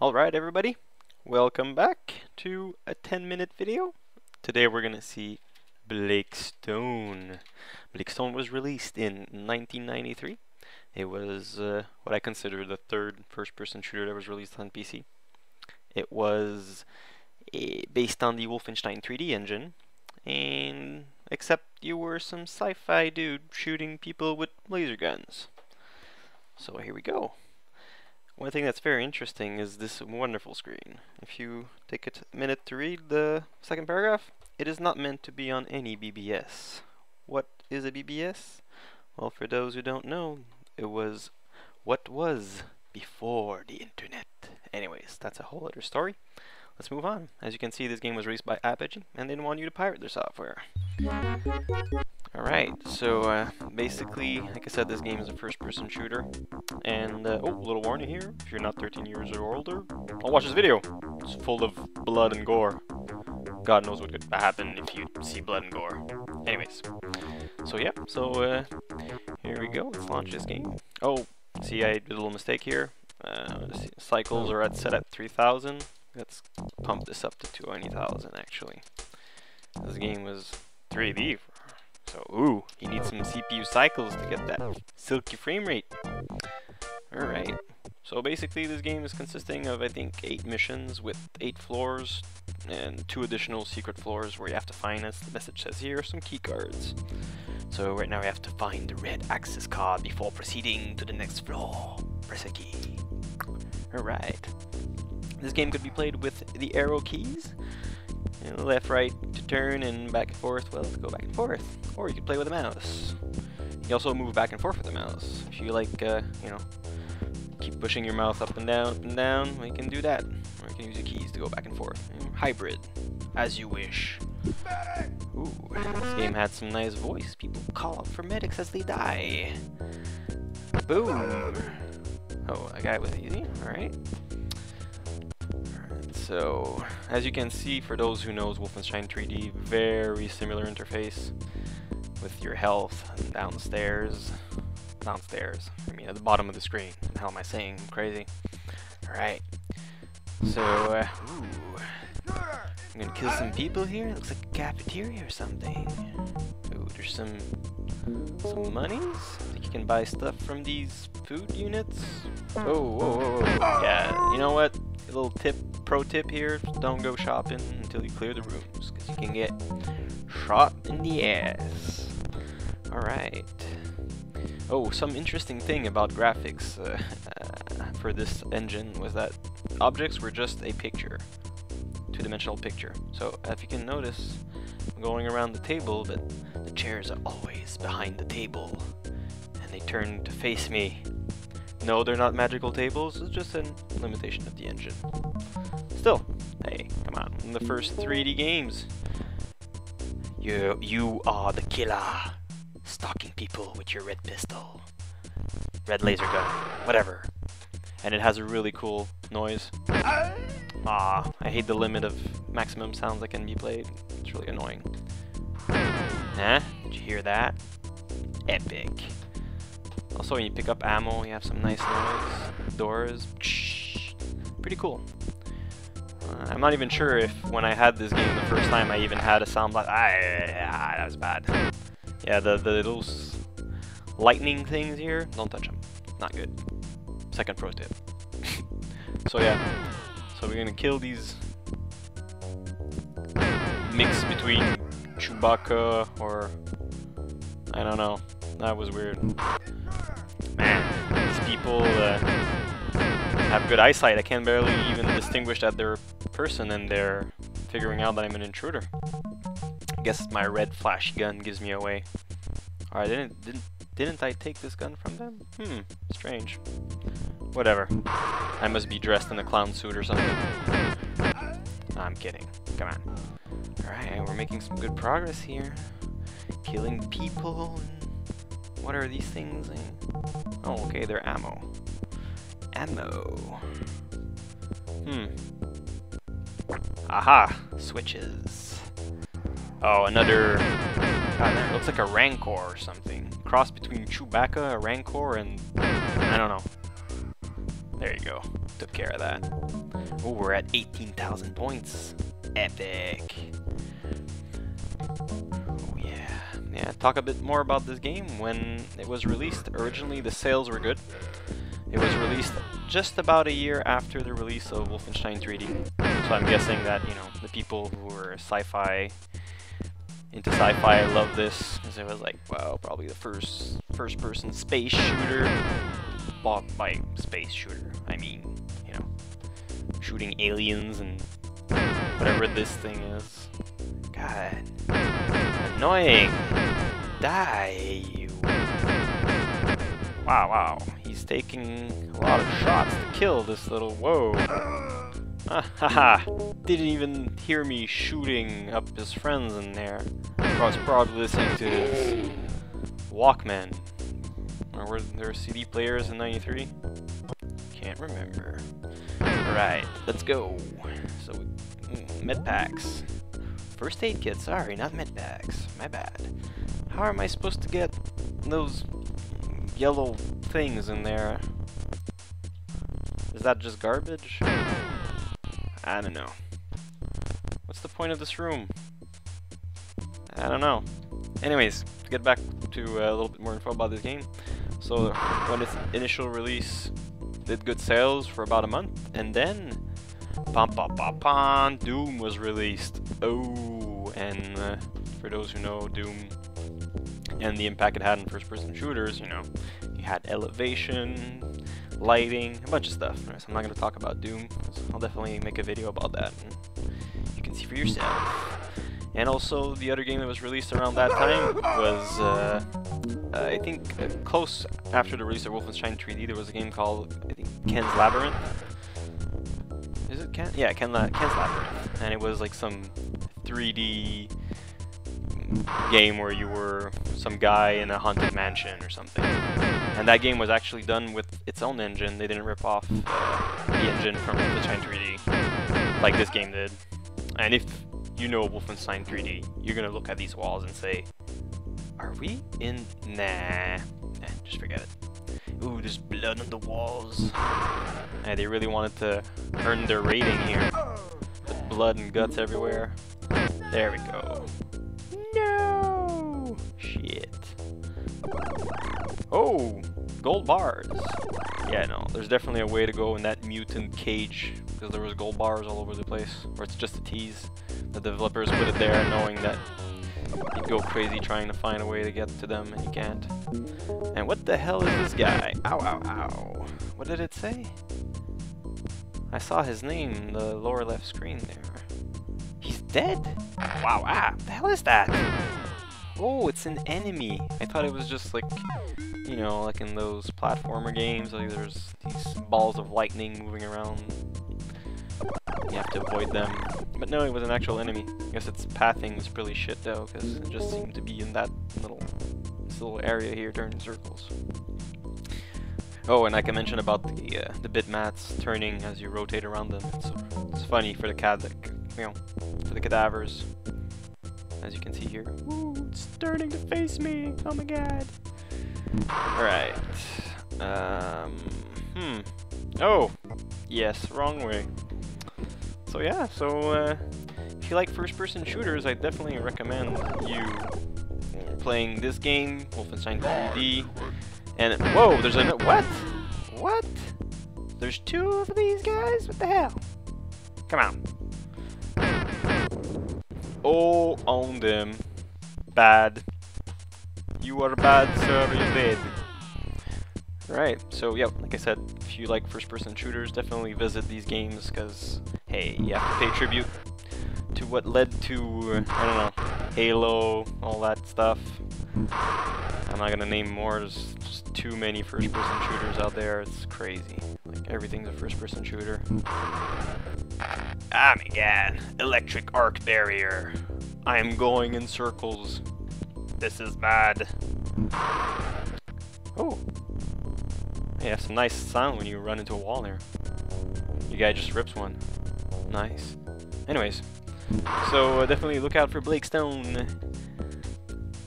Alright everybody, welcome back to a 10 minute video. Today we're gonna see Blake Stone. Blake Stone was released in 1993. It was uh, what I consider the third first person shooter that was released on PC. It was uh, based on the Wolfenstein 3D engine, and except you were some sci-fi dude shooting people with laser guns. So here we go. One thing that's very interesting is this wonderful screen. If you take a minute to read the second paragraph, it is not meant to be on any BBS. What is a BBS? Well, for those who don't know, it was what was before the internet. Anyways, that's a whole other story. Let's move on. As you can see, this game was released by Apogee, and they didn't want you to pirate their software. Alright, so uh, basically, like I said, this game is a first-person shooter. And, uh, oh, little warning here, if you're not 13 years or older, don't watch this video. It's full of blood and gore. God knows what could happen if you see blood and gore. Anyways, so yeah, so uh, here we go, let's launch this game. Oh, see I did a little mistake here. Uh, cycles are at set at 3000. Let's pump this up to 20,000 actually. This game was 3D, so ooh, you need some CPU cycles to get that silky frame rate. Alright, so basically this game is consisting of I think 8 missions with 8 floors and 2 additional secret floors where you have to find, as the message says here, some key cards. So right now we have to find the red access card before proceeding to the next floor. Press a key. Alright. This game could be played with the arrow keys. Left, right to turn, and back and forth, well, go back and forth. Or you could play with a mouse. You also move back and forth with the mouse. If you like, uh, you know, keep pushing your mouse up and down, up and down, you can do that. Or you can use the keys to go back and forth. Hybrid, as you wish. Ooh, this game had some nice voice. People call out for medics as they die. Boom! Oh, a guy with easy, alright. So, as you can see, for those who knows Wolfenstein 3D, very similar interface with your health downstairs. Downstairs. I mean, at the bottom of the screen. Hell am I saying? Crazy. Alright. So, uh, ooh. I'm gonna kill some people here. Looks like a cafeteria or something. Ooh, there's some some monies. Think you can buy stuff from these food units. Oh, whoa, whoa, whoa. yeah. You know what? A little tip, pro tip here: don't go shopping until you clear the rooms, because you can get shot in the ass. All right. Oh, some interesting thing about graphics uh, uh, for this engine was that objects were just a picture two-dimensional picture. So if you can notice, I'm going around the table, but the chairs are always behind the table, and they turn to face me. No, they're not magical tables, it's just a limitation of the engine. Still, hey, come on, in the first 3D games, you, you are the killer, stalking people with your red pistol, red laser gun, whatever. And it has a really cool noise. Ah! Ah, I hate the limit of maximum sounds that can be played. It's really annoying. Huh? Did you hear that? Epic. Also, when you pick up ammo, you have some nice noise. Doors. Pretty cool. Uh, I'm not even sure if when I had this game the first time I even had a sound like ah, ah that was bad. Yeah, the the those lightning things here, don't touch them. Not good. Second pro tip. so yeah, so we're gonna kill these mix between Chewbacca or I don't know. That was weird. Man, these people uh, have good eyesight. I can barely even distinguish that they're a person and they're figuring out that I'm an intruder. I guess my red flash gun gives me away. Alright, didn't didn't didn't I take this gun from them? Hmm, strange. Whatever. I must be dressed in a clown suit or something. I'm kidding. Come on. Alright, we're making some good progress here. Killing people. What are these things? Oh, okay, they're ammo. Ammo. Hmm. Aha! Switches. Oh, another... God, looks like a Rancor or something. Cross between Chewbacca, a Rancor, and... I don't know. There you go. Took care of that. Oh, we're at 18,000 points. Epic. Oh yeah. Yeah, talk a bit more about this game. When it was released, originally the sales were good. It was released just about a year after the release of Wolfenstein 3D. So I'm guessing that, you know, the people who were sci-fi into sci-fi I love this because it was like, well, probably the first first-person space shooter. Bought by space shooter, I mean, you know, shooting aliens and whatever this thing is. God, annoying. Die. Wow, wow. He's taking a lot of shots to kill this little. Whoa. Ah, haha. Didn't even hear me shooting up his friends in there. I was probably listening to his Walkman. Or were there CD players in 93? Can't remember. Right, let's go. So, mm, med packs. First aid kit, sorry, not med packs. My bad. How am I supposed to get those yellow things in there? Is that just garbage? I don't know. What's the point of this room? I don't know. Anyways, to get back to uh, a little bit more info about this game. So, when its initial release did good sales for about a month, and then pom pom pom pom, Doom was released. Oh, and uh, for those who know Doom and the impact it had on first-person shooters, you know, you had elevation, lighting, a bunch of stuff. So I'm not going to talk about Doom. I'll definitely make a video about that. you can see for yourself. And also, the other game that was released around that time was, uh, uh, I think, uh, close after the release of Wolfenstein 3D, there was a game called, I think, Ken's Labyrinth. Is it Ken? Yeah, Ken La Ken's Labyrinth. And it was like some 3D game where you were some guy in a haunted mansion or something. And that game was actually done with its own engine. They didn't rip off the engine from Wolfenstein 3D like this game did. And if you know Wolfenstein 3D, you're gonna look at these walls and say, are we in? Nah, eh, just forget it. Ooh, there's blood on the walls. Yeah, they really wanted to earn their rating here. With blood and guts everywhere. There we go. Oh! Gold bars! Yeah, no, there's definitely a way to go in that mutant cage because there was gold bars all over the place. Or it's just a tease. The developers put it there knowing that you'd go crazy trying to find a way to get to them and you can't. And what the hell is this guy? Ow, ow, ow. What did it say? I saw his name in the lower left screen there. He's dead? Wow, ah, the hell is that? Oh, it's an enemy. I thought it was just like, you know, like in those platformer games, like there's these balls of lightning moving around. You have to avoid them. But no, it was an actual enemy. I guess its pathing is really shit though, because it just seemed to be in that little, this little area here turning circles. Oh, and I can mention about the uh, the bitmaps turning as you rotate around them. It's, it's funny for the cad, you know, for the cadavers as you can see here. Ooh, it's starting to face me. Oh my god. Alright. Um, hmm. Oh, yes, wrong way. So yeah, so uh, if you like first-person shooters, I definitely recommend you playing this game, Wolfenstein 3D. And, whoa, there's a, what? What? There's two of these guys? What the hell? Come on. Oh, on them. Bad. You are bad, sir. You're dead. Right, so yeah, like I said, if you like first-person shooters, definitely visit these games, because, hey, you have to pay tribute to what led to, I don't know, Halo, all that stuff. I'm not gonna name more, there's just too many first-person shooters out there, it's crazy. Like, everything's a first-person shooter. Ah, my god. Electric arc barrier. I am going in circles. This is bad. Oh. Yeah, some nice sound when you run into a wall there. You guy just rips one. Nice. Anyways, so uh, definitely look out for Blake Stone.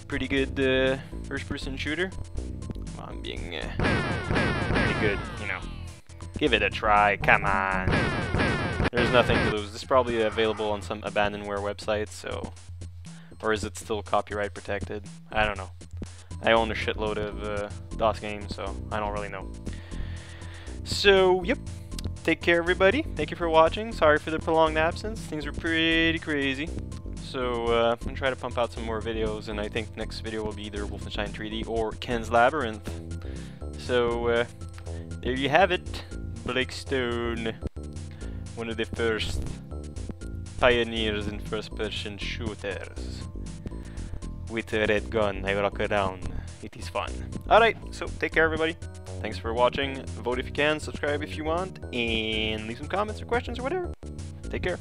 Pretty good uh, first-person shooter. Well, I'm being uh, pretty good, you know Give it a try, come on. There's nothing to lose. This is probably available on some abandonware website, so... Or is it still copyright protected? I don't know. I own a shitload of uh, DOS games, so I don't really know. So, yep. Take care, everybody. Thank you for watching. Sorry for the prolonged absence. Things were pretty crazy. So, uh, I'm going to try to pump out some more videos, and I think next video will be either Wolfenstein 3D or Ken's Labyrinth. So, uh, there you have it. Blake Stone, one of the first pioneers in first-person shooters. With a red gun, I rock around. It is fun. Alright, so take care everybody. Thanks for watching. Vote if you can, subscribe if you want, and leave some comments or questions or whatever. Take care.